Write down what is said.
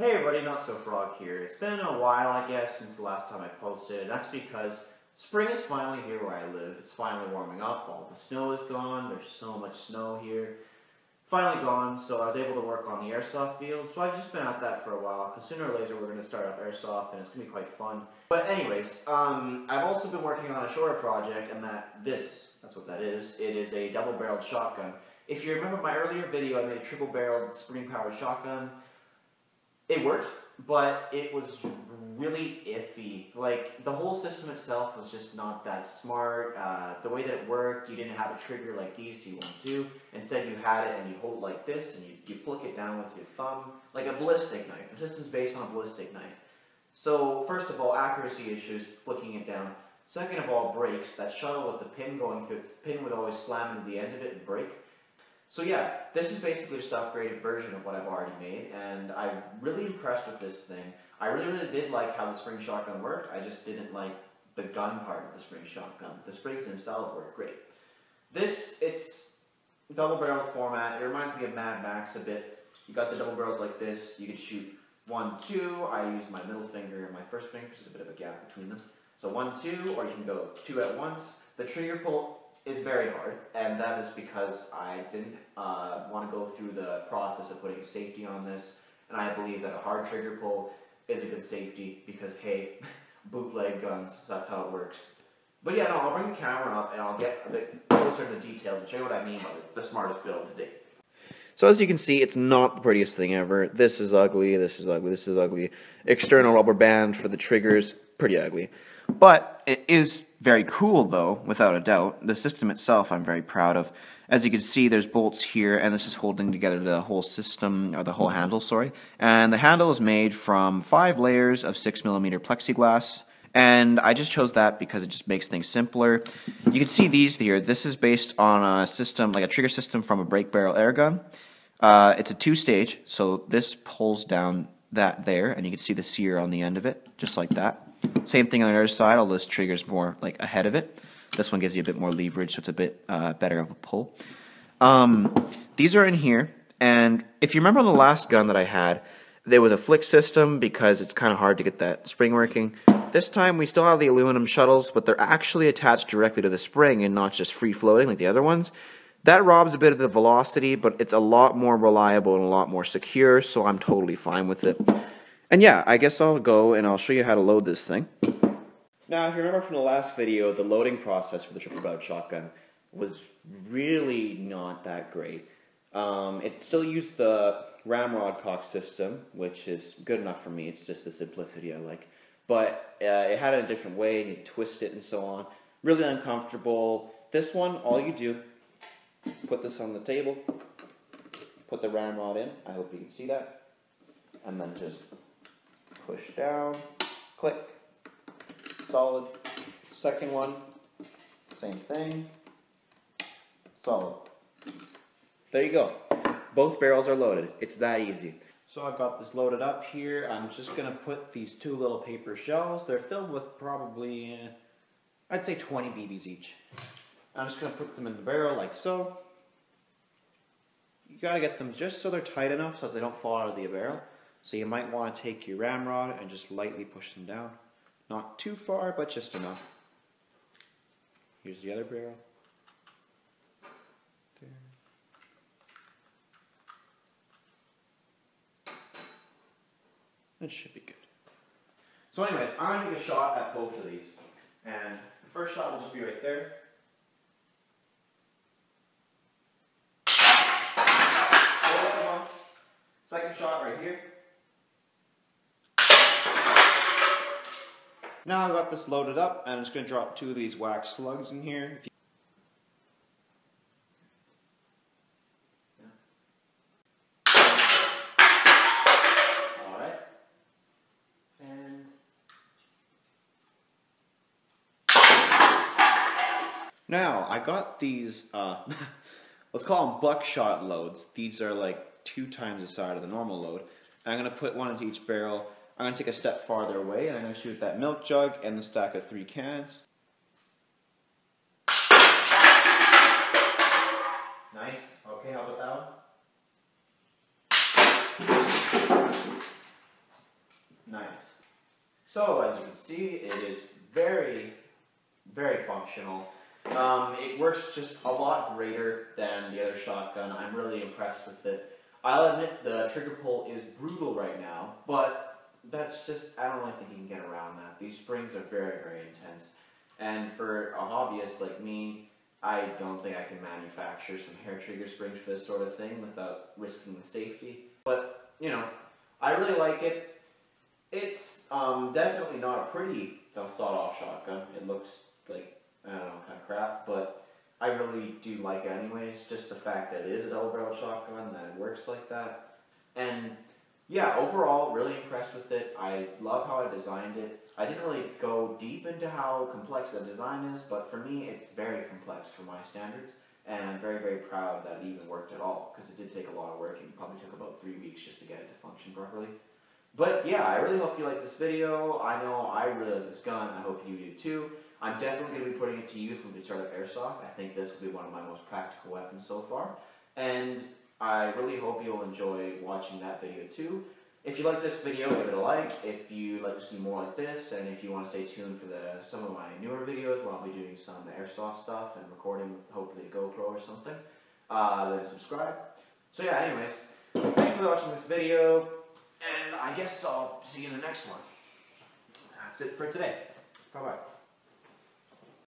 Hey everybody, Not So Frog here. It's been a while, I guess, since the last time I posted, that's because spring is finally here where I live. It's finally warming up, all the snow is gone, there's so much snow here. Finally gone, so I was able to work on the airsoft field, so I've just been at that for a while, because sooner or later we're going to start up airsoft, and it's going to be quite fun. But anyways, um, I've also been working on a shorter project, and that, this, that's what that is, it is a double-barreled shotgun. If you remember my earlier video, I made a triple-barreled spring-powered shotgun, it worked, but it was really iffy. Like, the whole system itself was just not that smart. Uh, the way that it worked, you didn't have a trigger like these you want to. Instead, you had it and you hold like this, and you, you flick it down with your thumb, like a ballistic knife. The system's based on a ballistic knife. So, first of all, accuracy issues, flicking it down. Second of all, breaks. That shuttle with the pin going through, the pin would always slam into the end of it and break. So yeah, this is basically just an upgraded version of what I've already made, and I'm really impressed with this thing. I really, really did like how the spring shotgun worked, I just didn't like the gun part of the spring shotgun. The springs themselves work great. This, it's double barrel format, it reminds me of Mad Max a bit. You got the double barrels like this, you can shoot one, two, I use my middle finger and my first finger, there's a bit of a gap between them. So one, two, or you can go two at once. The trigger pull is very hard, and that is because I didn't uh, want to go through the process of putting safety on this, and I believe that a hard trigger pull is a good safety because, hey, bootleg guns, so that's how it works. But yeah, no, I'll bring the camera up and I'll get a bit closer to the details and show you what I mean by the smartest build to date. So as you can see, it's not the prettiest thing ever. This is ugly, this is ugly, this is ugly. External rubber band for the triggers, pretty ugly. But it is very cool though, without a doubt. The system itself I'm very proud of. As you can see, there's bolts here, and this is holding together the whole system, or the whole handle, sorry. And the handle is made from five layers of six millimeter plexiglass, and I just chose that because it just makes things simpler. You can see these here. This is based on a system, like a trigger system from a break barrel air gun. Uh, it's a two-stage, so this pulls down that there, and you can see the sear on the end of it, just like that. Same thing on the other side, although this trigger's more like ahead of it. This one gives you a bit more leverage, so it's a bit uh, better of a pull. Um, these are in here, and if you remember the last gun that I had, there was a flick system because it's kind of hard to get that spring working. This time we still have the aluminum shuttles, but they're actually attached directly to the spring and not just free floating like the other ones. That robs a bit of the velocity, but it's a lot more reliable and a lot more secure, so I'm totally fine with it. And yeah, I guess I'll go and I'll show you how to load this thing. Now, if you remember from the last video, the loading process for the triple barrel shotgun was really not that great. Um, it still used the ramrod cock system, which is good enough for me. It's just the simplicity I like. But uh, it had it a different way, and you twist it and so on. Really uncomfortable. This one, all you do, put this on the table, put the ramrod in. I hope you can see that. And then just push down, click, solid. Second one, same thing, solid. There you go. Both barrels are loaded. It's that easy. So I've got this loaded up here. I'm just going to put these two little paper shells. They're filled with probably, uh, I'd say 20 BBs each. I'm just going to put them in the barrel like so. You got to get them just so they're tight enough so that they don't fall out of the barrel. So you might want to take your ramrod and just lightly push them down. Not too far, but just enough. Here's the other barrel. There. That should be good. So anyways, I'm going to take a shot at both of these. And the first shot will just be right there. Second shot right here. Now I've got this loaded up, and I'm just going to drop two of these wax slugs in here. Alright. And... Now, I got these, uh, let's call them buckshot loads. These are like two times the size of the normal load. I'm going to put one into each barrel I'm going to take a step farther away and I'm going to shoot that milk jug and the stack of three cans. Nice. Okay, how about that one? Nice. So as you can see, it is very, very functional. Um, it works just a lot greater than the other shotgun. I'm really impressed with it. I'll admit the trigger pull is brutal right now, but that's just, I don't really think you can get around that. These springs are very, very intense. And for a hobbyist like me, I don't think I can manufacture some hair trigger springs for this sort of thing without risking the safety. But, you know, I really like it. It's um, definitely not a pretty sawed-off shotgun. It looks like, I don't know, kind of crap, but I really do like it anyways. Just the fact that it is a double-barrel shotgun, that it works like that. And yeah, overall, really impressed with it. I love how I designed it. I didn't really go deep into how complex the design is, but for me, it's very complex for my standards. And I'm very, very proud that it even worked at all, because it did take a lot of work. It probably took about three weeks just to get it to function properly. But yeah, I really hope you like this video. I know I really like this gun. I hope you do too. I'm definitely going to be putting it to use when we start up airsoft. I think this will be one of my most practical weapons so far. And I really hope you'll enjoy watching that video too. If you like this video, give it a like. If you'd like to see more like this, and if you want to stay tuned for the some of my newer videos where I'll be doing some airsoft stuff and recording hopefully a GoPro or something, uh, then subscribe. So yeah, anyways, thanks for watching this video. And I guess I'll see you in the next one. That's it for today. Bye bye.